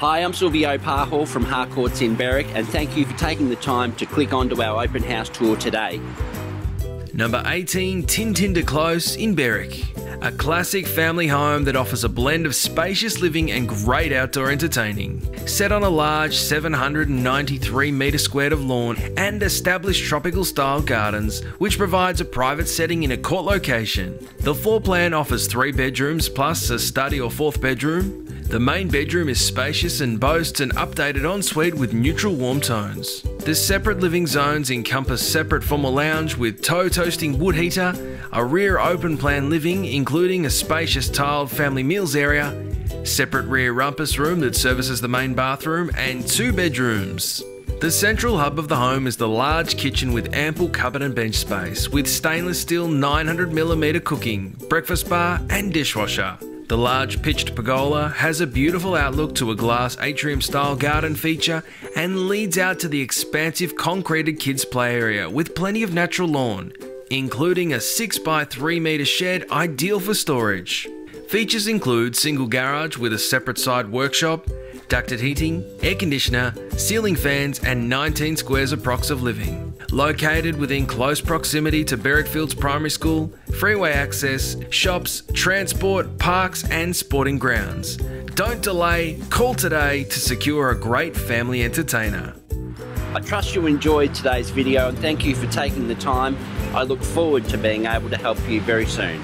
Hi, I'm Silvio Parhall from Harcourts in Berwick, and thank you for taking the time to click onto our open house tour today. Number 18, Tyntynder Close in Berwick. A classic family home that offers a blend of spacious living and great outdoor entertaining. Set on a large 793 metre squared of lawn and established tropical style gardens, which provides a private setting in a court location. The floor plan offers three bedrooms plus a study or fourth bedroom, the main bedroom is spacious and boasts an updated ensuite with neutral warm tones. The separate living zones encompass separate formal lounge with toe toasting wood heater, a rear open plan living including a spacious tiled family meals area, separate rear rumpus room that services the main bathroom, and two bedrooms. The central hub of the home is the large kitchen with ample cupboard and bench space, with stainless steel 900mm cooking, breakfast bar, and dishwasher. The large pitched pergola has a beautiful outlook to a glass atrium style garden feature and leads out to the expansive concreted kids play area with plenty of natural lawn, including a 6x3 metre shed ideal for storage. Features include single garage with a separate side workshop, ducted heating, air conditioner, ceiling fans, and 19 squares approx of living. Located within close proximity to Berwickfields Primary School, freeway access, shops, transport, parks, and sporting grounds. Don't delay, call today to secure a great family entertainer. I trust you enjoyed today's video and thank you for taking the time. I look forward to being able to help you very soon.